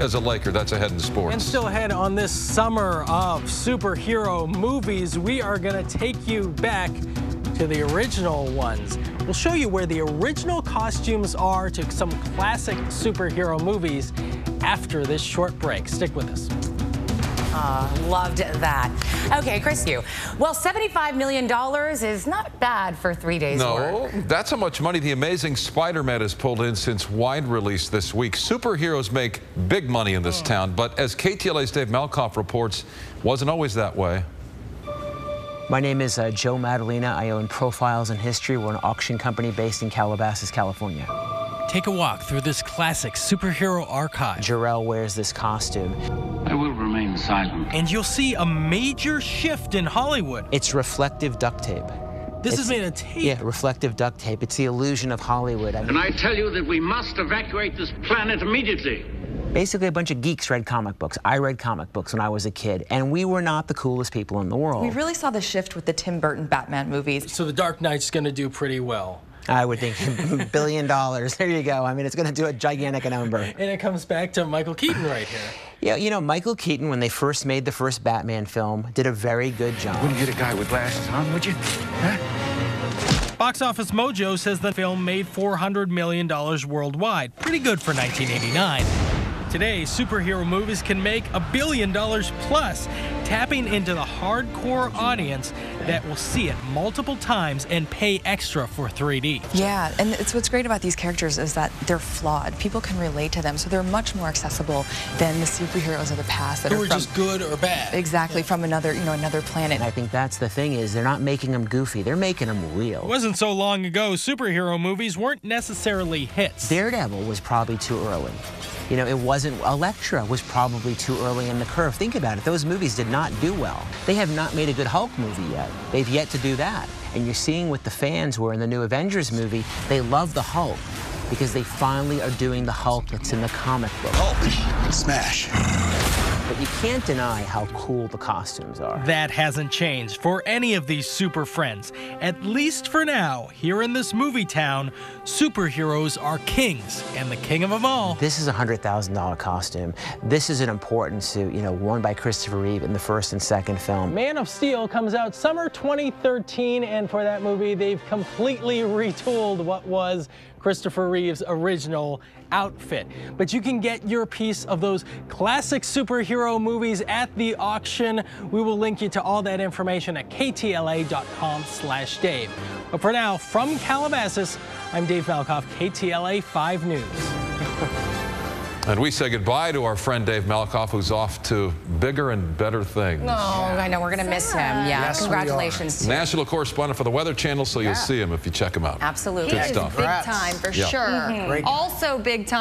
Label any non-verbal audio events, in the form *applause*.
as a Laker. That's ahead in sports. And still ahead on this summer of superhero movies, we are going to take you back to the original ones. We'll show you where the original costumes are to some classic superhero movies after this short break. Stick with us. Uh, loved that. Okay, Chris, you. Well, $75 million is not bad for three days' no, work. that's how much money the Amazing Spider-Man has pulled in since wide release this week. Superheroes make big money in this town, but as KTLA's Dave Malkoff reports, wasn't always that way. My name is uh, Joe Maddalena. I own Profiles in History. We're an auction company based in Calabasas, California. Take a walk through this classic superhero archive. Jor-El wears this costume. I silent. And you'll see a major shift in Hollywood. It's reflective duct tape. This It's- is made of tape. Yeah, reflective duct tape. It's the illusion of Hollywood. I mean, And I tell you that we must evacuate this planet immediately. basically, a bunch of geeks read comic books. I read comic books when I was a kid, and we were not the coolest people in the world. We really saw the shift with the Tim Burton Batman movies. So The Dark Knight's going to do pretty well. I would think *laughs* billion dollars. There you go. I mean, it's going to do a gigantic number. And it comes back to Michael Keaton right here. Yeah, you know, Michael Keaton, when they first made the first Batman film, did a very good job. Wouldn't get a guy with glasses on, would you? Huh? Box Office Mojo says the film made $400 million worldwide. Pretty good for 1989. Today, superhero movies can make a billion dollars plus, tapping into the hardcore audience that will see it multiple times and pay extra for 3D. Yeah, and it's what's great about these characters is that they're flawed. People can relate to them, so they're much more accessible than the superheroes of the past that Who are are from just good or bad. exactly from another, you know, another planet. And I think that's the thing is they're not making them goofy. They're making them real. It real. wasn't so long ago, superhero movies weren't necessarily hits. Daredevil was probably too early. You know, it wasn't. Elektra was probably too early in the curve. Think about it. Those movies did not do well. They have not made a good Hulk movie yet. They've yet to do that. And you're seeing what the fans were in the new Avengers movie, they love the Hulk because they finally are doing the Hulk that's in the comic book. Hulk, smash. But you can't deny how cool the costumes are. That hasn't changed for any of these super friends. At least for now, here in this movie town, superheroes are kings, and the king of them all. This is a hundred thousand dollar costume. This is an important suit, you know, worn by Christopher Reeve in the first and second film. Man of Steel comes out summer 2013, and for that movie, they've completely retooled what was Christopher Reeve's original outfit. But you can get your piece of those classic superhero movies at the auction. We will link you to all that information at ktla.com slash Dave. But for now, from Calabasas, I'm Dave Malkoff, KTLA 5 News. *laughs* And we say goodbye to our friend Dave Malkoff, who's off to bigger and better things. Oh, I know. We're going to miss him. Yeah. Yes, we Congratulations. to- National correspondent for the Weather Channel, so you'll see him if you check him out. Absolutely. Good He is stuff. big time for Yeah. sure. Mm-hmm. Also big time.